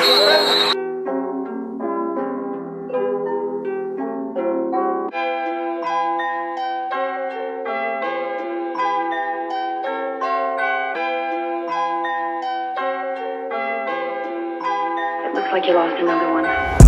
Looks like you lost another one.